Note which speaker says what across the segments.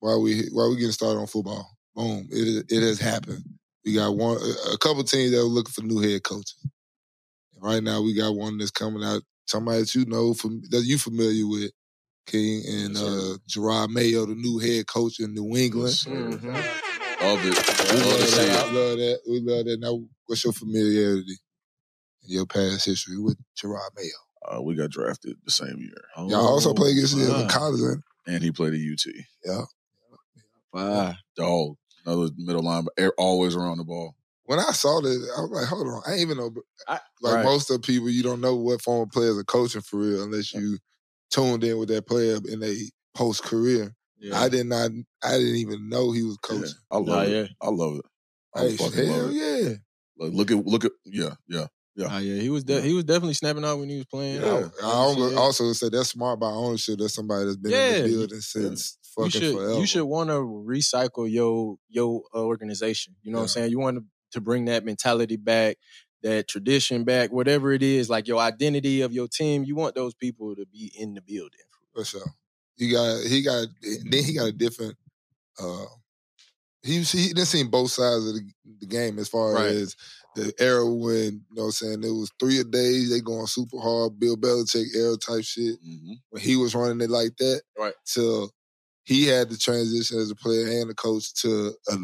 Speaker 1: while we while we getting started on football. Boom, it it has happened. We got one a couple teams that were looking for new head coaches. And right now, we got one that's coming out. Somebody that you know from that you familiar with, King and
Speaker 2: Yes,
Speaker 1: uh, Jerod Mayo, the new head coach in New England.
Speaker 2: Yes, sir.
Speaker 3: Mhm.
Speaker 2: Love it.
Speaker 1: We
Speaker 2: Love
Speaker 1: love
Speaker 2: to see
Speaker 1: that.
Speaker 2: it.
Speaker 1: We love that. We love that. Now, what's your familiarity and your past history with Jerod Mayo?
Speaker 2: Uh, we got drafted the same year,
Speaker 1: Y'all also played against him other in college,
Speaker 2: and he played at UT.
Speaker 1: Yeah.
Speaker 3: Wow.
Speaker 2: Dog, another middle line, but always around the ball.
Speaker 1: When I saw that, I was like, hold on. I ain't even know.
Speaker 3: I-
Speaker 1: like
Speaker 3: right.
Speaker 1: most of the people, you don't know what former players are coaching for real unless you tuned in with that player in a post career.
Speaker 3: Yeah.
Speaker 1: I did not. I didn't even know he was
Speaker 2: Yeah,
Speaker 1: coaching.
Speaker 2: I love
Speaker 3: Nah,
Speaker 2: it.
Speaker 3: yeah.
Speaker 2: I love it. I
Speaker 1: Hey,
Speaker 2: fucking
Speaker 1: hell
Speaker 2: love it.
Speaker 1: yeah!
Speaker 2: Like, look at look at yeah yeah yeah.
Speaker 3: Ah, yeah, he was de- he was definitely snapping out when he was playing.
Speaker 2: Yeah.
Speaker 1: I, I also said that's smart by ownership. That's somebody that's been in
Speaker 3: Yeah.
Speaker 1: the building since
Speaker 3: you
Speaker 1: fucking
Speaker 3: should
Speaker 1: forever.
Speaker 3: you should want to recycle your your uh, organization. You know what I'm saying? You want to, to bring that mentality back, that tradition back, whatever it is, like your identity of your team. You want those people to be in the building.
Speaker 1: For sure. He got he got then he got a different uh he he didn't see both sides of the, the game as far
Speaker 3: Right.
Speaker 1: as the era when, you know what I'm saying, it was three a day, they going super hard, Bill Belichick era type shit.
Speaker 2: Mm-hmm.
Speaker 1: When he was running it like that.
Speaker 3: Right.
Speaker 1: Till he had to transition as a player and a coach to a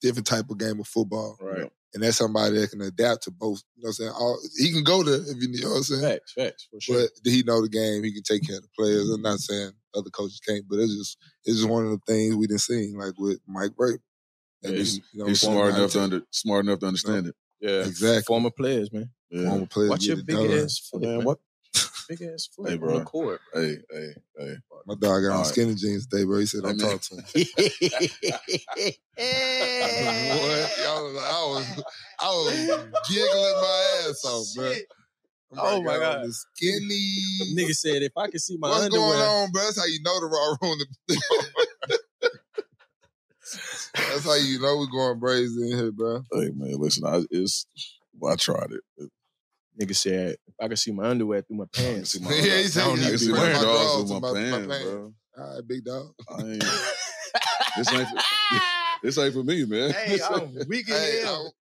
Speaker 1: different type of game of football.
Speaker 3: Right.
Speaker 1: And that's somebody that can adapt to both. You know what I'm saying? All, he can go there if you, you know what I'm saying?
Speaker 3: Facts, facts, for sure.
Speaker 1: But he know the game. He can take care of the players. I'm not saying other coaches can't, but it's just it's just one of the things we didn't see, like with Mike Vrabel.
Speaker 2: Yeah,
Speaker 1: And
Speaker 2: he's,
Speaker 1: he- you know,
Speaker 2: he's smart enough to under, smart enough to understand it.
Speaker 3: yeah,
Speaker 1: exactly.
Speaker 3: Former players, man.
Speaker 2: Yeah.
Speaker 1: former players
Speaker 3: Watch your
Speaker 1: it
Speaker 3: big
Speaker 1: done.
Speaker 3: ass foot,
Speaker 2: Man,
Speaker 3: man.
Speaker 2: what?
Speaker 3: Big ass foot
Speaker 2: Hey,
Speaker 3: on
Speaker 2: bro.
Speaker 3: the court.
Speaker 2: Hey, hey, hey.
Speaker 1: My dog got on
Speaker 2: All right.
Speaker 1: skinny jeans today, bro. He said, "Don't
Speaker 2: Hey,
Speaker 1: talk to him." what? Y'all was I was, I was giggling my ass off, bro. I'm
Speaker 3: Oh, my
Speaker 1: yo,
Speaker 3: God.
Speaker 1: the skinny.
Speaker 3: Nigga said if I could see my
Speaker 1: What's
Speaker 3: underwear,
Speaker 1: going on, bro? That's how you know the raw room. That's how you know we're going brazen in here, bro.
Speaker 2: Hey, man, listen, I it's well, I tried it.
Speaker 3: nigga said if I could see my underwear through my pants.
Speaker 2: See my-
Speaker 1: Yeah, he said
Speaker 2: I don't need to
Speaker 1: to
Speaker 2: see
Speaker 1: wear
Speaker 2: my
Speaker 1: my
Speaker 2: drawers
Speaker 1: drawers
Speaker 2: with my
Speaker 1: my- my
Speaker 2: pants,
Speaker 1: pants.
Speaker 2: bro.
Speaker 1: All right, big dog.
Speaker 2: I ain't, this ain't for, this ain't for me, man.
Speaker 3: Hey,
Speaker 2: This
Speaker 3: I'm weak as hell.